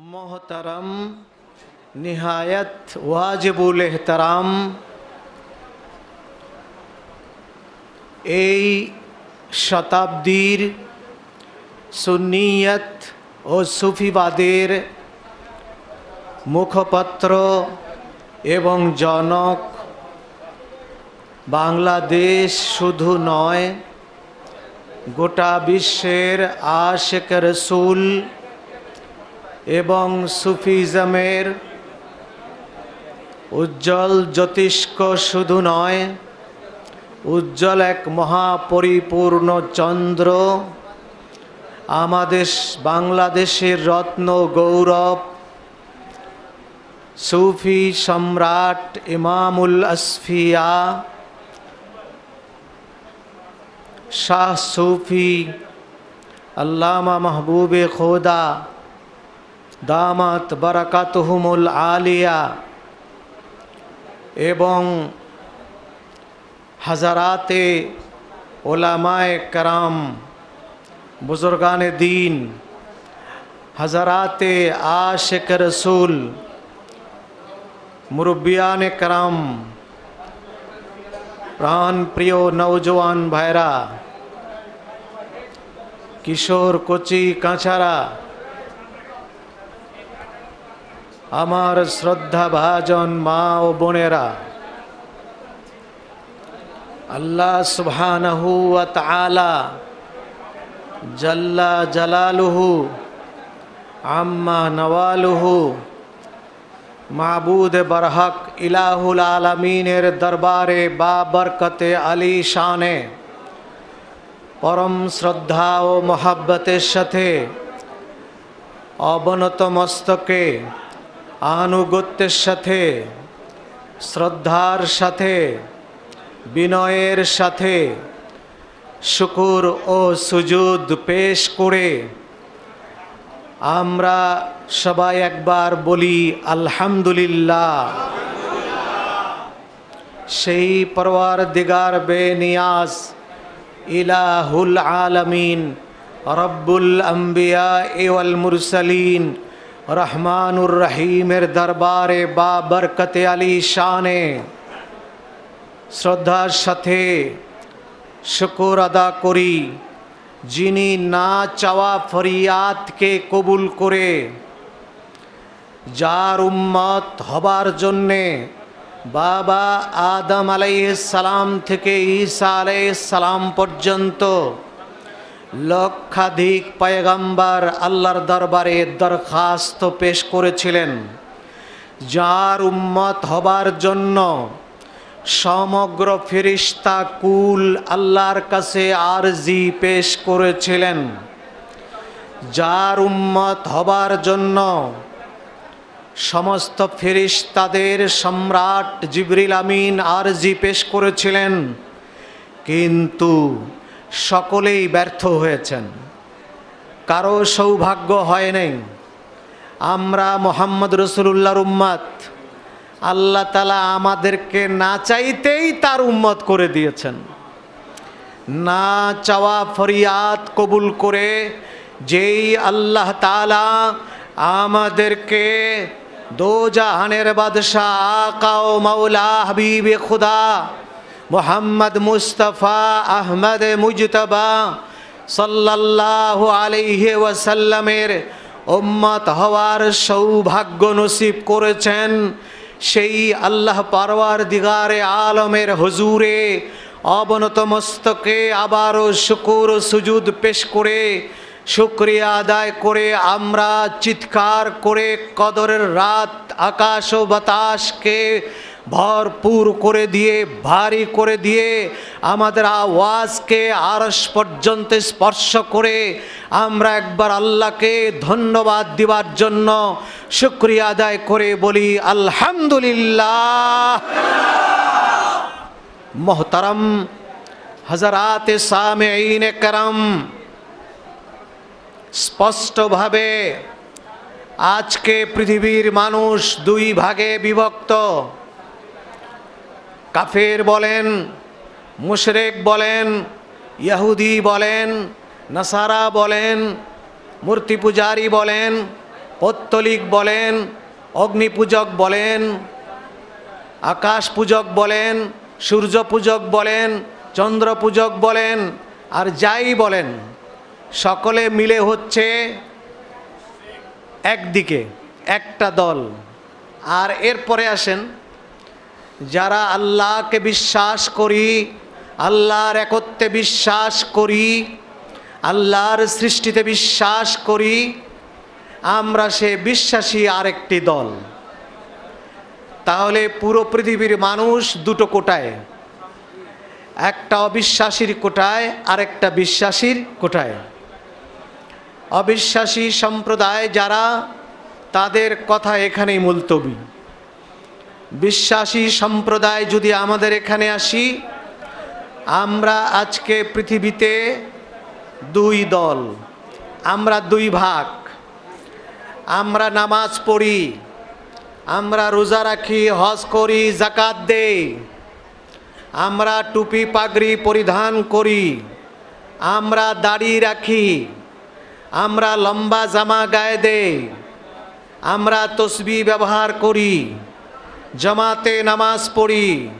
মহতারাম, নিহায়ত ওয়াজবুল এহতারাম। এই শতাব্দীর সুনিয়ত ও সুফিবাদের মুখপত্র এবং জনক বাংলাদেশ শুধু নয়, গোটা বিশ্বের আশেক রসুল এবং সুফিজমের উজ্জ্বল জ্যোতিষ্ক শুধু নয়, উজ্জ্বল এক মহাপরিপূর্ণ চন্দ্র আমাদের বাংলাদেশের রত্ন গৌরব, সুফি সম্রাট ইমামুল আসফিয়া, শাহ সুফি, আল্লামা মাহবুবে খোদা दामत বারাকাতহুমুল आलिया एवं हजराते ওলামায় कराम बुज़ुर्गान दीन हजराते आशिक रसूल मुरबियान कराम प्राण प्रिय नौजवान भायरा किशोर कोची कांचारा আমার শ্রদ্ধা ভাজন মা ও বোনেরা। আল্লাহ সুবহানাহু তাআলা জাল্লা জালালুহু আম্মা নওয়ালুহু মাবুদ বরহক ইলাহুল আলমিনের দরবারে বাবরকতে আলী শানে। পরম শ্রদ্ধা ও মহাব্বতের সাথে অবনত মস্তকে আনুগত্যের সাথে, শ্রদ্ধার সাথে, বিনয়ের সাথে, শুকুর ও সুজুদ পেশ করে আমরা সবাই একবার বলি, আলহামদুলিল্লাহ। সেই পরওয়ার দিগার বে নিয়াজ ইলাহুল আলমিন, রব্বুল আম্বিয়া এওয়াল মুরসালিন রহমানুর রহিমের দরবারে বা বরকতে আলী শানে। শ্রদ্ধার সাথে শুকুর আদা করি, যিনি না চাওয়া ফরিয়াদকে কবুল করে, যার উম্মত হবার জন্যে বাবা আদম সালাম থেকে ঈসা সালাম পর্যন্ত লক্ষাধিক পয়গাম্বার আল্লাহর দরবারে দরখাস্ত পেশ করেছিলেন। যার উম্মত হবার জন্য সমগ্র ফেরিস্তা কুল আল্লাহর কাছে আরজি পেশ করেছিলেন। যার উম্মত হবার জন্য সমস্ত ফেরিস্তাদের সম্রাট জিবরিল আমিন আরজি পেশ করেছিলেন। কিন্তু সকলেই ব্যর্থ হয়েছেন। কারও সৌভাগ্য হয় নাই। আমরা মোহাম্মদ রসুল্লাহর উম্মাদ আল্লাহ তালা আমাদেরকে না চাইতেই তার উম্মত করে দিয়েছেন। না চাওয়া ফরিয়াদ কবুল করে যেই আল্লাহ তালা আমাদেরকে দো জাহানের বাদশাহ আকা ও মৌলা হাবিবে খুদা মোহাম্মদ মুস্তফা আহমদ মুজতবা সাল্লাল্লাহ আলাইহি ওয়াসাল্লামের উম্মত হওয়ার সৌভাগ্য নসিব করেছেন সেই আল্লাহ পারওয়ার দিগারে আলমের হজুরে অবনত মস্তকে আবারও শুকুর সুজুদ পেশ করে শুক্রিয়া আদায় করে আমরা চিৎকার করে কদরের রাত, আকাশ ও বাতাসকে ভরপুর করে দিয়ে, ভারী করে দিয়ে আমাদের আওয়াজকে আরস পর্যন্ত স্পর্শ করে আমরা একবার আল্লাহকে ধন্যবাদ দেওয়ার জন্য শুক্রিয়া আদায় করে বলি, আলহামদুলিল্লাহ। মোহতারম হজরাত সামেইন করম স্পষ্টভাবে আজকে পৃথিবীর মানুষ দুই ভাগে বিভক্ত। কাফের বলেন, মুশরেক বলেন ইহুদি বলেন, নাসারা বলেন, মূর্তি পূজারি বলেন, পত্তলিক বলেন অগ্নিপূজক বলেন, আকাশ পূজক বলেন, সূর্য পূজক বলেন, চন্দ্র পূজক বলেন, আর যাই বলেন, সকলে মিলে হচ্ছে একদিকে, একটা দল। আর এরপরে আসেন যারা আল্লাহকে বিশ্বাস করি, আল্লাহর একত্বে বিশ্বাস করি, আল্লাহর সৃষ্টিতে বিশ্বাস করি, আমরা সে বিশ্বাসী আরেকটি দল। তাহলে পুরো পৃথিবীর মানুষ দুটো কোটায়। একটা অবিশ্বাসীর কোটায়, আরেকটা বিশ্বাসীর কোটায়। অবিশ্বাসী সম্প্রদায় যারা, তাদের কথা এখানেই মুলতবি। বিশ্বাসী সম্প্রদায় যদি আমাদের এখানে আসি, আমরা আজকে পৃথিবীতে দুই দল, আমরা দুই ভাগ। আমরা নামাজ পড়ি, আমরা রোজা রাখি, হজ করি জাকাত দেই। আমরা টুপি পাগড়ি পরিধান করি, আমরা দাড়ি রাখি, আমরা লম্বা জামা গায়ে দেই, আমরা তসবি ব্যবহার করি। জামাতে নামাজ পড়ি,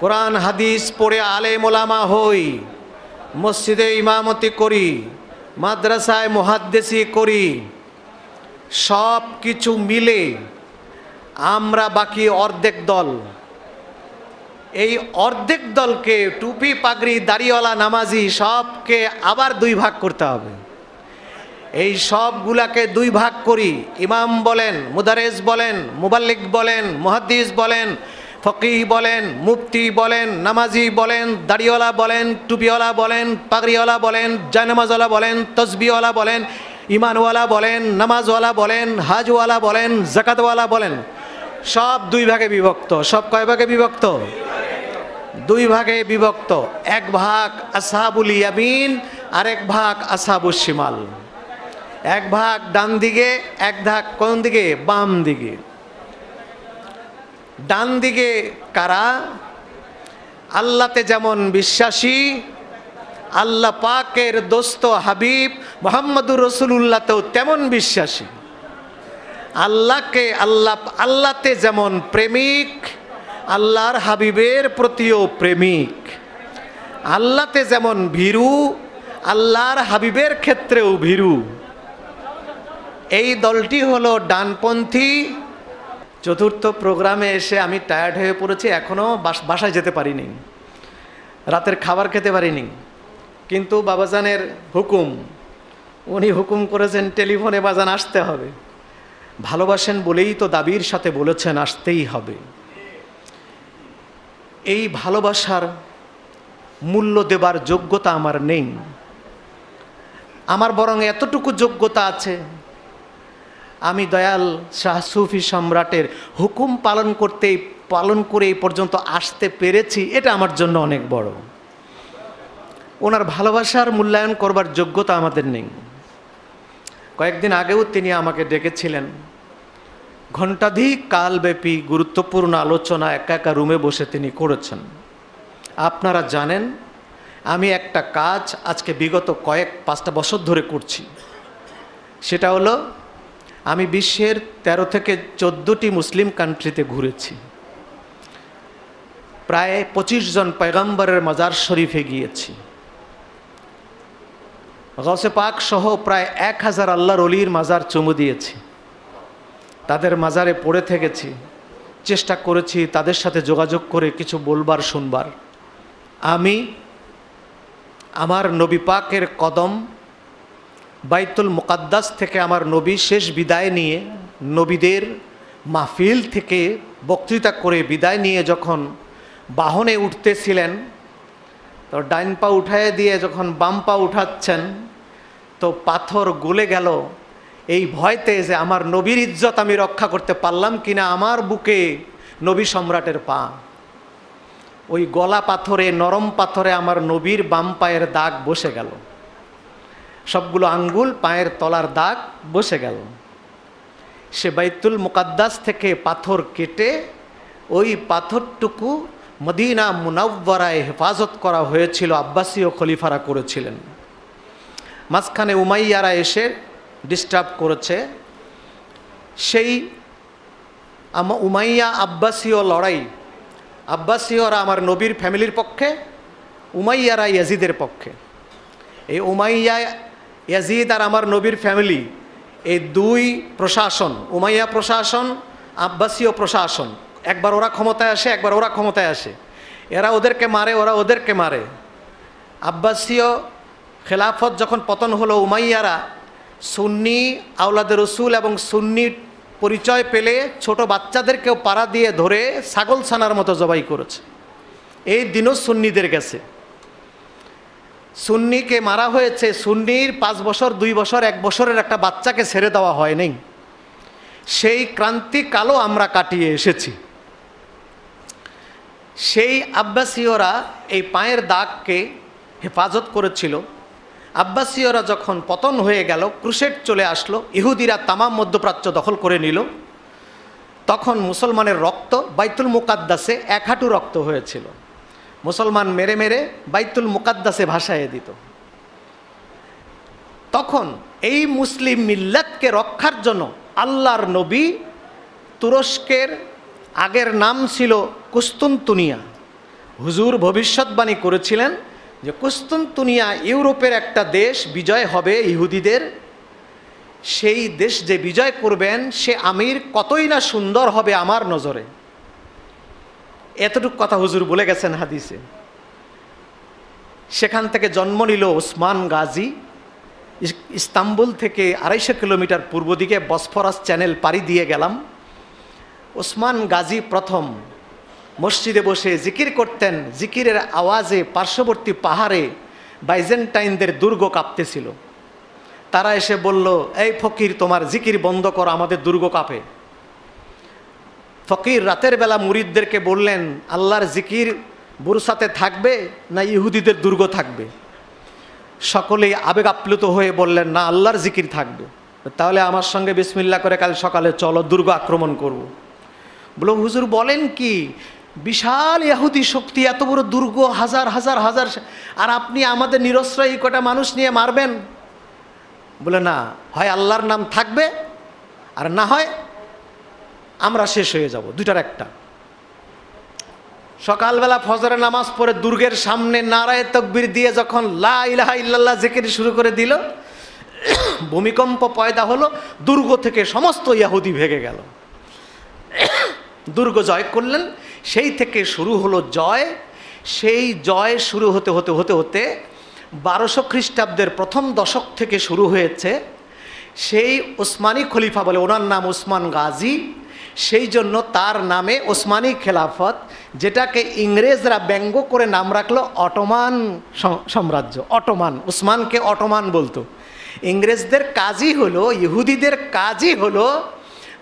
কোরআন, হাদিস পড়ে আলে মোলামা হই, মসজিদে ইমামতি করি, মাদ্রাসায় মুহাদ্দেসি করি, সব কিছু মিলে আমরা বাকি অর্ধেক দল। এই অর্ধেক দলকে টুপি, পাগড়ি, দাড়িওয়ালা, নামাজি সবকে আবার দুই ভাগ করতে হবে। এই সবগুলাকে দুই ভাগ করি। ইমাম বলেন, মুদারেজ বলেন, মুবাল্লিক বলেন, মুহাদ্দিস বলেন, ফকিহ বলেন, মুফতি বলেন, নামাজি বলেন, দাড়িওয়ালা বলেন, টুপিওয়ালা বলেন, পাগড়িওয়ালা বলেন, জায়নামাজওয়ালা বলেন, তসবিওয়ালা বলেন, ইমানওয়ালা বলেন, নামাজওয়ালা বলেন, হাজওয়ালা বলেন জাকাতওয়ালা বলেন। সব দুই ভাগে বিভক্ত। সব কয় ভাগে বিভক্ত? দুই ভাগে বিভক্ত। এক ভাগ আসাবুল আর এক ভাগ আসাবুল শিমাল। এক ভাগ ডান দিকে, এক ভাগ কোন দিকে? বাম দিকে। ডান দিকে কারা? আল্লাতে যেমন বিশ্বাসী, আল্লাহ পাকের দোস্ত হাবিব মোহাম্মদুর রসুল্লাহতেও তেমন বিশ্বাসী। আল্লাহকে আল্লাহ, আল্লাহতে যেমন প্রেমিক, আল্লাহর হাবিবের প্রতিও প্রেমিক। আল্লাহতে যেমন ভীরু, আল্লাহর হাবিবের ক্ষেত্রেও ভীরু। এই দলটি হলো ডানপন্থী। চতুর্থ প্রোগ্রামে এসে আমি টায়ার্ড হয়ে পড়েছি এখনও বাসায় যেতে পারিনি। রাতের খাবার খেতে পারিনি। কিন্তু বাবাজানের হুকুম, উনি হুকুম করেছেন টেলিফোনে, বাজান, আসতে হবে। ভালোবাসেন বলেই তো দাবির সাথে বলেছেন, আসতেই হবে। এই ভালোবাসার মূল্য দেবার যোগ্যতা আমার নেই। আমার বরং এতটুকু যোগ্যতা আছে আমি দয়াল শাহ সুফি সম্রাটের হুকুম পালন করতে পালন করে এই পর্যন্ত আসতে পেরেছি, এটা আমার জন্য অনেক বড়। ওনার ভালোবাসার মূল্যায়ন করবার যোগ্যতা আমাদের নেই। কয়েকদিন আগেও তিনি আমাকে ডেকেছিলেন। ঘণ্টাধিক কালব্যাপী গুরুত্বপূর্ণ আলোচনা একা একা রুমে বসে তিনি করেছেন। আপনারা জানেন, আমি একটা কাজ আজকে বিগত কয়েক, পাঁচটা বছর ধরে করছি। সেটা হলো আমি বিশ্বের ১৩ থেকে চোদ্দোটি মুসলিম কান্ট্রিতে ঘুরেছি। প্রায় পঁচিশ জন পয়গম্বরের মাজার শরীফে গিয়েছি। গসে পাক সহ প্রায় এক হাজার আল্লাহর অলির মাজার চুমু দিয়েছি। তাদের মাজারে পড়ে থেকেছি। চেষ্টা করেছি তাদের সাথে যোগাযোগ করে কিছু বলবার, শুনবার। আমি আমার নবী পাকের কদম বাইতুল মুকাদ্দাস থেকে আমার নবী শেষ বিদায় নিয়ে, নবীদের মাহফিল থেকে বক্তৃতা করে বিদায় নিয়ে যখন বাহনে উঠতেছিলেন, তো ডাইন পা উঠায় দিয়ে যখন বাম পা উঠাচ্ছেন, তো পাথর গলে গেল। এই ভয়তে যে আমার নবীর ইজ্জত আমি রক্ষা করতে পারলাম কিনা আমার বুকে নবী সম্রাটের পা। ওই গলা পাথরে, নরম পাথরে আমার নবীর বাম পায়ের দাগ বসে গেল। সবগুলো আঙ্গুল, পায়ের তলার দাগ বসে গেল। সে বাইতুল মুকাদ্দাস থেকে পাথর কেটে ওই পাথরটুকু মদিনা মুনাব্বরায় হেফাজত করা হয়েছিল আব্বাসীয় খলিফারা করেছিলেন। মাঝখানে উমাইয়ারা এসে ডিস্টার্ব করেছে। সেই উমাইয়া আব্বাসীয় লড়াই, আব্বাসীয়রা আমার নবীর ফ্যামিলির পক্ষে, উমাইয়ারা ইয়াজিদের পক্ষে। এই উমাইয়া ইয়াজিদ আর আমার নবীর ফ্যামিলি, এই দুই প্রশাসন, উমাইয়া প্রশাসন, আব্বাসীয় প্রশাসন, একবার ওরা ক্ষমতায় আসে, একবার ওরা ক্ষমতায় আসে। এরা ওদেরকে মারে, ওরা ওদেরকে মারে। আব্বাসীয় খেলাফত যখন পতন হলো, উমাইয়ারা সুন্নি আউলাদের রসুল এবং সুন্নি পরিচয় পেলে ছোট বাচ্চাদেরকেও পাড়া দিয়ে ধরে ছাগল ছানার মতো জবাই করেছে। এই দিনও সুন্নিদের গেছে। সুন্নিকে মারা হয়েছে, সুন্নির পাঁচ বছর, দুই বছর, এক বছরের একটা বাচ্চাকে ছেড়ে দেওয়া হয়নি সেই ক্রান্তিকালও আমরা কাটিয়ে এসেছি। সেই আব্বাসীয়রা এই পায়ের দাগকে হেফাজত করেছিল। আব্বাসীয়রা যখন পতন হয়ে গেল ক্রুশেট চলে আসলো, ইহুদিরা তামাম মধ্যপ্রাচ্য দখল করে নিল। তখন মুসলমানের রক্ত বাইতুল মুকাদ্দাসে এক হাঁটু রক্ত হয়েছিল। মুসলমান মেরে মেরে বাইতুল মুকাদ্দাসে ভাসায় দিত। তখন এই মুসলিম মিল্লাতকে রক্ষার জন্য আল্লাহর নবী তুরস্কের আগের নাম ছিল কুস্তুনতুনিয়া। হুজুর ভবিষ্যৎবাণী করেছিলেন যে কুস্তুনতুনিয়া ইউরোপের একটা দেশ, বিজয় হবে ইহুদিদের। সেই দেশ যে বিজয় করবেন, সে আমির কতই না সুন্দর হবে আমার নজরে। এতটুকু কথা হুজুর বলে গেছেন হাদিসে। সেখান থেকে জন্ম নিল ওসমান গাজী। ইস্তাম্বুল থেকে আড়াইশো কিলোমিটার পূর্ব দিকে বসফরাস চ্যানেল পাড়ি দিয়ে গেলাম। ওসমান গাজী প্রথম মসজিদে বসে জিকির করতেন। জিকিরের আওয়াজে পার্শ্ববর্তী পাহাড়ে বাইজেন্টাইনদের দুর্গ কাঁপতেছিল। তারা এসে বলল, এই ফকির, তোমার জিকির বন্ধ করো, আমাদের দুর্গ কাঁপে। ফকির রাতের বেলা মুরিদদেরকে বললেন, আল্লাহর জিকির বুরসাতে থাকবে না ইহুদিদের দুর্গ থাকবে? সকলেই আবেগ আপ্লুত হয়ে বললেন, না, আল্লাহর জিকির থাকবে। তাহলে আমার সঙ্গে বিসমিল্লা করে কাল সকালে চলো, দুর্গ আক্রমণ করব। বলো, হুজুর বলেন কি, বিশাল ইহুদি শক্তি, এত বড় দুর্গ, হাজার হাজার হাজার আর আপনি আমাদের নিরস্ত্রয় এই কটা মানুষ নিয়ে মারবেন? বলে, না, হয় আল্লাহর নাম থাকবে আর না হয় আমরা শেষ হয়ে যাব দুটার একটা। সকালবেলা ফজরের নামাজ পড়ে দুর্গের সামনে নারায় তকবির দিয়ে যখন লা ইলাহা ইল্লাল্লাহ জিকির শুরু করে দিল, ভূমিকম্প পয়দা হলো, দুর্গ থেকে সমস্ত ইয়াহুদি ভেঙে গেল। দুর্গ জয় করলেন, সেই থেকে শুরু হলো জয়। সেই জয় শুরু হতে হতে হতে হতে বারোশো খ্রিস্টাব্দের প্রথম দশক থেকে শুরু হয়েছে। সেই ওসমানী খলিফা বলে, ওনার নাম ওসমান গাজী। সেই জন্য তার নামে ওসমানী খেলাফত, যেটাকে ইংরেজরা ব্যঙ্গ করে নাম রাখল অটোমান সাম্রাজ্য, অটোমান ওসমানকে অটোমান বলতো। ইংরেজদের কাজই হলো, ইহুদিদের কাজই হলো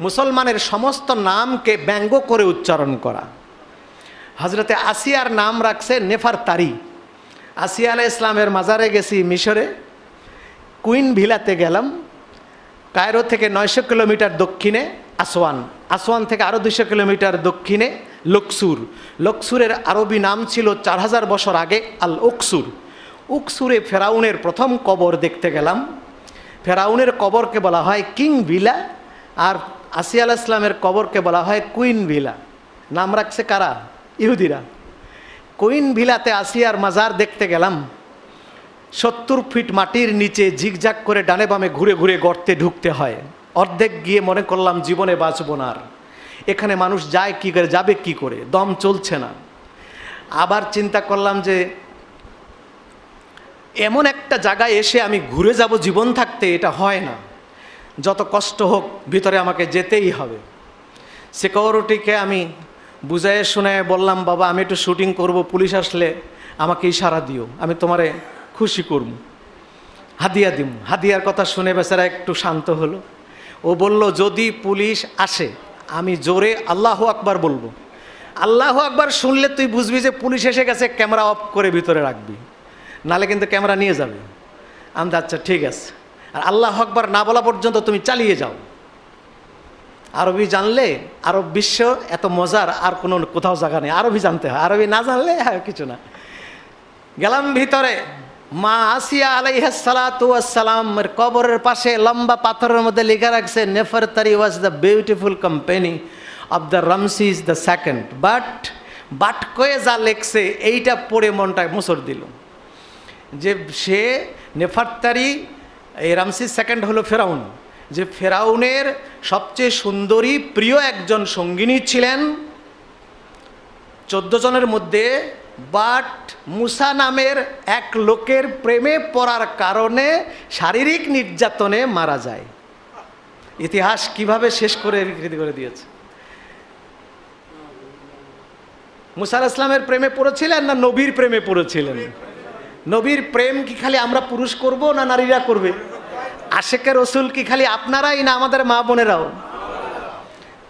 মুসলমানের সমস্ত নামকে ব্যঙ্গ করে উচ্চারণ করা। হজরতে আসিয়ার নাম রাখছে নেফার তারি। আসিয়া ইসলামের মাজারে গেছি মিশরে, কুইন ভিলাতে গেলাম, কায়রো থেকে নয়শো কিলোমিটার দক্ষিণে। আসওয়ান। আসওয়ান থেকে আরও দুশো কিলোমিটার দক্ষিণে লকসুর। লকসুরের আরবি নাম ছিল চার হাজার বছর আগে আল উকসুর উকসুরে ফেরাউনের প্রথম কবর দেখতে গেলাম। ফেরাউনের কবরকে বলা হয় কিং ভিলা, আর আসিয়া আলাহ ইসলামের কবরকে বলা হয় কুইন ভিলা। নাম রাখছে কারা? ইহুদিরা। কুইন ভিলাতে আসিয়ার মাজার দেখতে গেলাম। সত্তর ফিট মাটির নিচে ঝিকঝাক করে ডানে বামে ঘুরে ঘুরে গর্তে ঢুকতে হয়। অর্ধেক গিয়ে মনে করলাম জীবনে বাঁচব না আর। এখানে মানুষ যায় কি করে, যাবে কি করে? দম চলছে না। আবার চিন্তা করলাম যে, এমন একটা জায়গায় এসে আমি ঘুরে যাব জীবন থাকতে, এটা হয় না। যত কষ্ট হোক, ভিতরে আমাকে যেতেই হবে। সিকিউরিটিকে আমি বুঝাই শুনে বললাম, বাবা, আমি একটু শুটিং করব, পুলিশ আসলে আমাকে ইশারা দিও, আমি তোমারে খুশি করব। হাদিয়া দিম। হাদিয়ার কথা শুনে বেচারা একটু শান্ত হলো। ও বলল, যদি পুলিশ আসে, আমি জোরে আল্লাহ আকবার বলব। আল্লাহ আকবার শুনলে তুই বুঝবি যে পুলিশ এসে গেছে, ক্যামেরা অফ করে ভিতরে রাখবি। নালে কিন্তু ক্যামেরা নিয়ে যাবে। আমি আচ্ছা ঠিক আছে। আর আল্লাহ আকবার না বলা পর্যন্ত তুমি চালিয়ে যাও। আরবি জানলে আরব বিশ্ব এত মজার, আর কোনো কোথাও জায়গা নেই। আরবি জানতে হয়। আরবি না জানলে কিছু না। গেলাম ভিতরে। মা আসিয়া আলাইহাসালামের কবরের পাশে লম্বা পাথরের মধ্যে লেখা রাখছে Nefertari was the beautiful company of the Ramses the second but but কয়ে যা লেখছে, এইটা পড়ে মনটা মুসর দিল। যে সে নেফারতারি এই রামসিস সেকেন্ড হলো ফেরাউন। যে ফেরাউনের সবচেয়ে সুন্দরী, প্রিয় একজন সঙ্গিনী ছিলেন। চোদ্দ জনের মধ্যে বাট মুসা নামের এক লোকের প্রেমে পড়ার কারণে শারীরিক নির্যাতনে মারা যায়। ইতিহাস কীভাবে শেষ করে বিকৃতি করে দিয়েছে? মুসা আলাহিসাল্লামের ইসলামের প্রেমে পড়েছিলেন না নবীর প্রেমে পড়েছিলেন? নবীর প্রেম কি খালি আমরা পুরুষ করব না নারীরা করবে? আশেকের রসুল কি খালি আপনারাই না আমাদের মা বোনেরাও?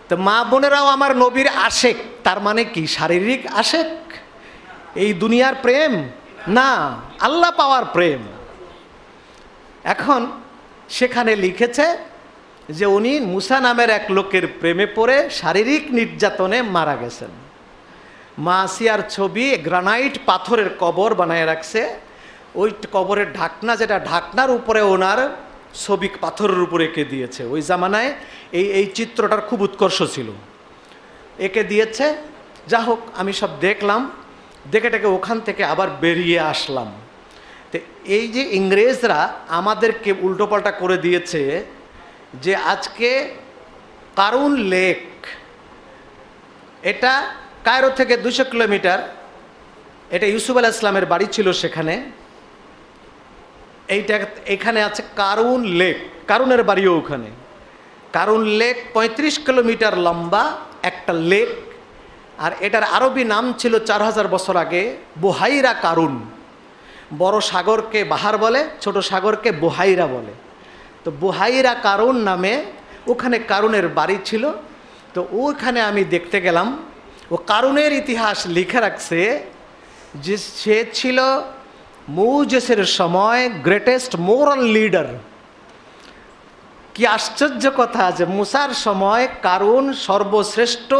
তো মা বোনেরাও আমার নবীর আশেক, তার মানে কি শারীরিক আশেক? এই দুনিয়ার প্রেম? না, আল্লাহ পাওয়ার প্রেম। এখন সেখানে লিখেছে যে উনি মুসা নামের এক লোকের প্রেমে পড়ে শারীরিক নির্যাতনে মারা গেছেন। মাসিয়ার ছবি গ্রানাইট পাথরের কবর বানায় রাখছে। ওই কবরের ঢাকনা যেটা, ঢাকনার উপরে ওনার ছবি পাথরের উপরে এঁকে দিয়েছে। ওই জামানায় এই এই চিত্রটার খুব উৎকর্ষ ছিল। এঁকে দিয়েছে। যা হোক আমি সব দেখলাম। দেখে টেকে ওখান থেকে আবার বেরিয়ে আসলাম। তো এই যে ইংরেজরা আমাদেরকে উল্টোপাল্টা করে দিয়েছে যে আজকে কারুন লেক, এটা কায়রো থেকে দুশো কিলোমিটার, এটা ইউসুফ আলাহ ইসলামের বাড়ি ছিল সেখানে। এইটা এখানে আছে কারুন লেক, কারুনের বাড়িও ওখানে। কারুন লেক ৩৫ কিলোমিটার লম্বা একটা লেক আর এটার আরবি নাম ছিল চার হাজার বছর আগে বুহাইরা কারুন। বড় সাগরকে বাহার বলে, ছোট সাগরকে বুহাইরা বলে। তো বুহাইরা কারুন নামে ওখানে কারুনের বাড়ি ছিল। তো ওখানে আমি দেখতে গেলাম, ও কারুনের ইতিহাস লিখে রাখছে যে সে ছিল মৌজেসের সময় গ্রেটেস্ট মোরাল লিডার কি আশ্চর্য কথা যে মুসার সময় কারুন সর্বশ্রেষ্ঠ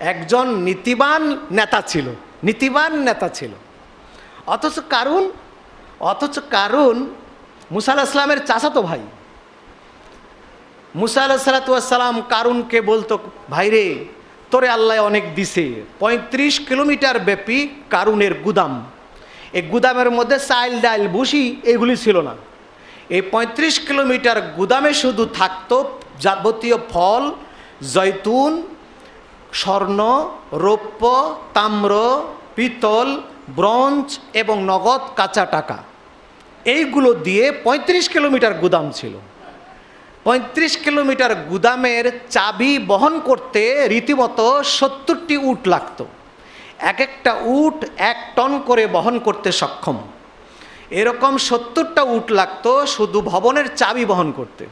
একজন নীতিবান নেতা ছিল, নীতিবান নেতা ছিল। অথচ কারুন অথচ কারুন মুসা ইসলামের চাচাতো ভাই। মুসা সালাতাম কারুনকে বলতো ভাইরে তোরে আল্লাহ অনেক দিছে, পঁয়ত্রিশ কিলোমিটার ব্যাপী কারুনের গুদাম। এই গুদামের মধ্যে চাইল ডাইল বুসি এগুলি ছিল না। এই পঁয়ত্রিশ কিলোমিটার গুদামে শুধু থাকতো যাবতীয় ফল জৈতুন স্বর্ণ, রৌপ্য, তাম্র, পিতল, ব্রঞ্জ এবং নগদ কাঁচা টাকা। এইগুলো দিয়ে ৩৫ কিলোমিটার গুদাম ছিল। ৩৫ কিলোমিটার গুদামের চাবি বহন করতে রীতিমতো সত্তরটি উট লাগত। এক একটা উট এক টন করে বহন করতে সক্ষম। এরকম সত্তরটা উট লাগতো শুধু ভবনের চাবি বহন করতে।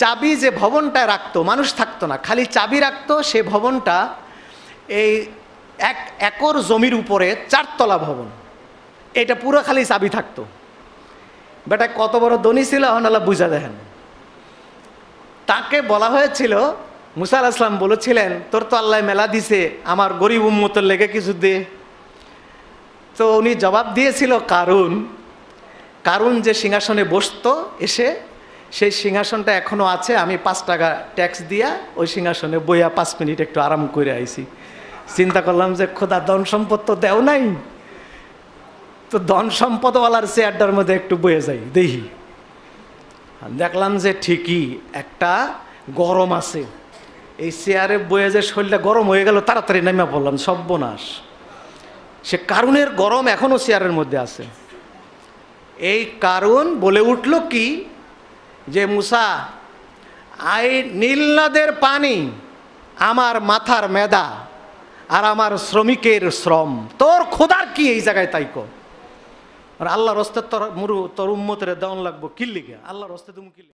চাবি যে ভবনটা রাখতো, মানুষ থাকতো না, খালি চাবি রাখতো, সে ভবনটা এই এক একর জমির উপরে চারতলা ভবন। এটা পুরো খালি চাবি থাকতো। বেটা কত বড় ধনী ছিল আল্লাহ বুঝা দেখেন। তাকে বলা হয়েছিল, মুসা আল আসলাম বলেছিলেন, তোর তো আল্লাহ মেলা দিছে, আমার গরিব উম্মতের লেগে কিছু দে। তো উনি জবাব দিয়েছিল কারণ কারণ যে সিংহাসনে বসতো, এসে সেই সিংহাসনটা এখনও আছে, আমি পাঁচ টাকা ট্যাক্স দিয়া ওই সিংহাসনে বইয়া পাঁচ মিনিট একটু আরাম করে আইছি। চিন্তা করলাম যে খোদা, ধন সম্পদ তো দেও নাই। তো ধন সম্পদওয়ালার চেয়ারটার মধ্যে একটু বয়ে যাই, দেখি। দেখলাম যে ঠিকই একটা গরম আছে। এই চেয়ারে বয়ে যে শরীরটা গরম হয়ে গেল, তাড়াতাড়ি নেমে পড়লাম, সর্বনাশ। সে কারুনের গরম এখনও চেয়ারের মধ্যে আছে। এই কারণ বলে উঠল কি যে মুসা, আই নীল নদের পানি আমার মাথার মেদা আর আমার শ্রমিকের শ্রম। তোর খোদার কি এই জায়গায় তাই কো? আর আল্লাহর রস্তে তোর মুরু, তোর উম্মতের দেওয়ান লাগবো কিল্লিকে আল্লাহর রস্তে তুমি কিল্লি